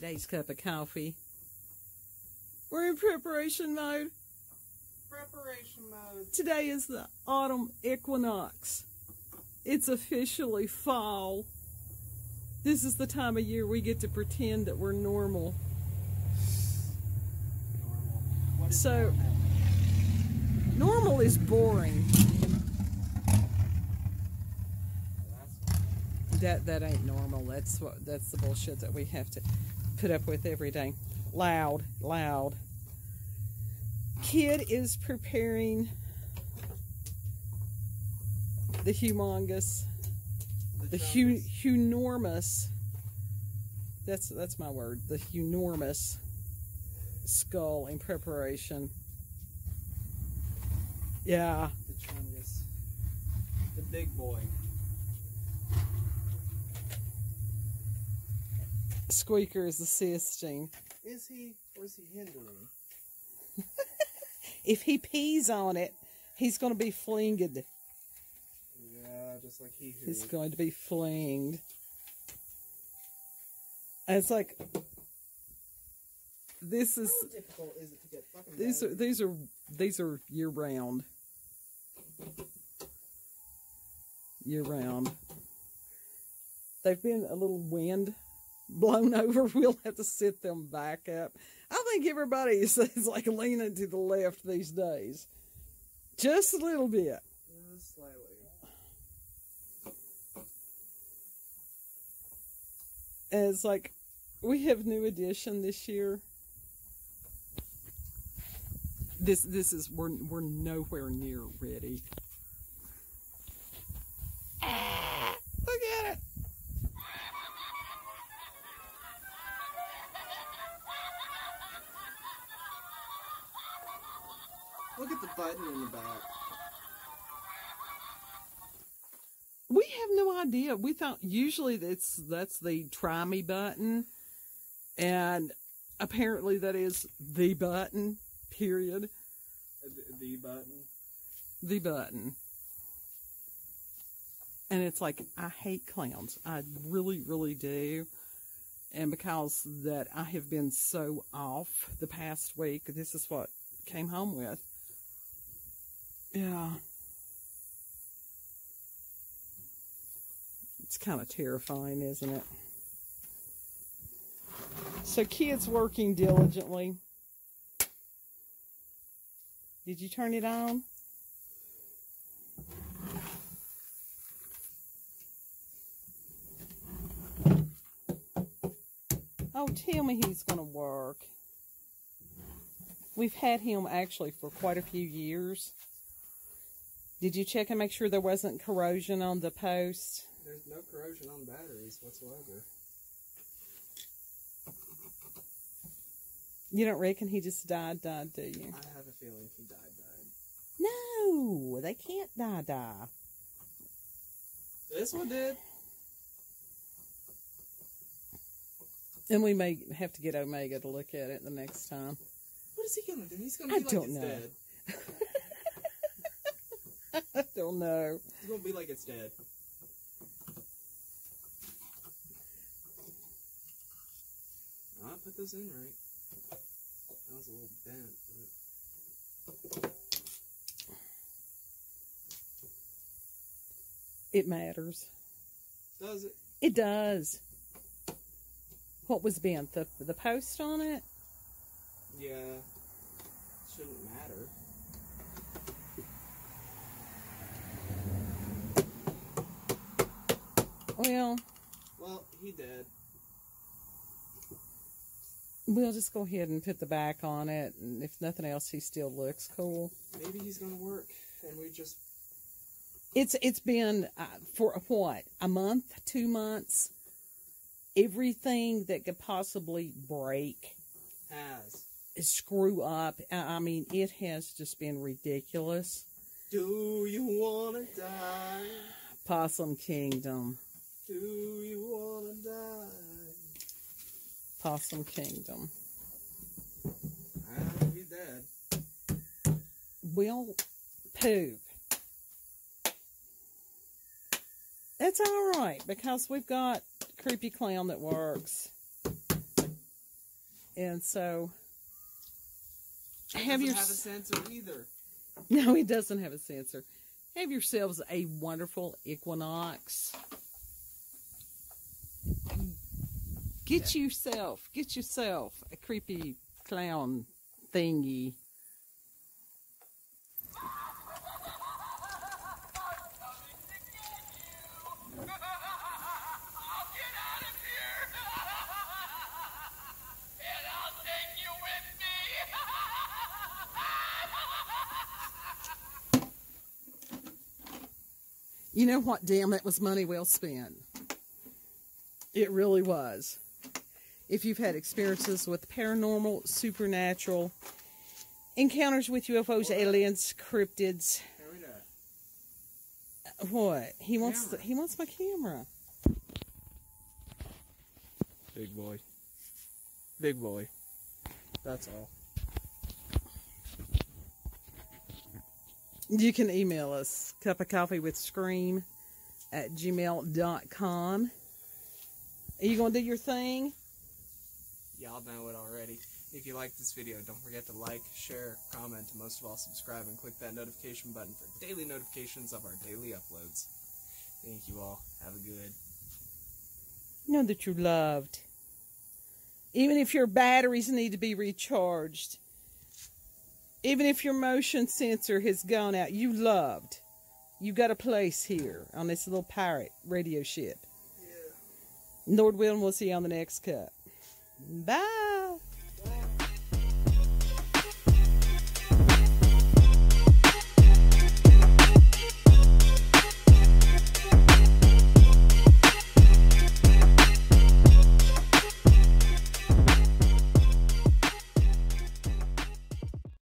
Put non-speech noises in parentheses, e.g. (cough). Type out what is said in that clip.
nice cup of coffee. We're in preparation mode. Preparation mode. Today is the autumn equinox. It's officially fall. This is the time of year we get to pretend that we're normal. Normal. So- normal? Normal is boring. That that ain't normal. That's what that's the bullshit that we have to put up with every day. Loud, loud. Kid is preparing the humongous, the hu- chungus. hunormous. That's that's my word. The hunormous skull in preparation. Yeah, The chungus. The big boy. Squeaker is assisting. Is he or is he hindering? (laughs) If he pees on it, he's going to be flinged. Yeah, just like he. He's going to be flinged. And it's like this is How difficult is it to get fucking these are these are these are year round. Year round. They've been a little wind blown (laughs) over. We'll have to sit them back up. I think everybody (laughs) is, is like leaning to the left these days. Just a little bit. Just slightly. And it's like we have new edition this year. This this is we're we're nowhere near ready. Look at the button in the back. We have no idea. We thought usually that's that's the try me button, and apparently that is the button. Period. Uh, The, the button. the button. And it's like, I hate clowns. I really, really do. And because that I have been so off the past week, this is what came home with. Yeah. It's kind of terrifying, isn't it? So kids working diligently. Did you turn it on? Oh, tell me he's going to work. We've had him actually for quite a few years. Did you check and make sure there wasn't corrosion on the post? There's no corrosion on batteries whatsoever. You don't reckon he just died, died, do you? I have a feeling he died, died. No, they can't die, die. This one did. And we may have to get Omega to look at it the next time. What is he gonna do? He's gonna I be like don't know. (laughs) I (laughs) don't know. It's gonna be like it's dead. I put this in right. That was a little bent, but It matters. does it? It does. What was bent? The the post on it? Yeah. Shouldn't matter. Well, Well, he did. we'll just go ahead and put the back on it, and if nothing else, he still looks cool. Maybe he's gonna work, and we just It's it's been uh, for what a month, two months. Everything that could possibly break, has. screw up. I I mean, it has just been ridiculous. Do you wanna die? Possum Kingdom, Do you wanna die? Possum Kingdom. Ah, he's dead. Well, poop. That's all right because we've got creepy clown that works. And so, It have doesn't your have a sensor either. no, he doesn't have a sensor. Have yourselves a wonderful equinox. Get yourself, get yourself a creepy clown thingy. I'll get out of here! and I'll take you with me! You know what? Damn, that was money well spent. It really was. If you've had experiences with paranormal, supernatural, encounters with UFOs, aliens, cryptids, Carry what? He wants the, he wants my camera. Big boy. Big boy. That's all. You can email us cup of coffee with scream at gmail.com. Are you gonna do your thing? Y'all know it already. If you like this video, don't forget to like, share, comment, and most of all, subscribe and click that notification button for daily notifications of our daily uploads. Thank you all. Have a good. Know that you're loved. Even if your batteries need to be recharged. Even if your motion sensor has gone out, you loved. You got a place here on this little pirate radio ship. Yeah. Lord willing, we'll see you on the next cut. Bye.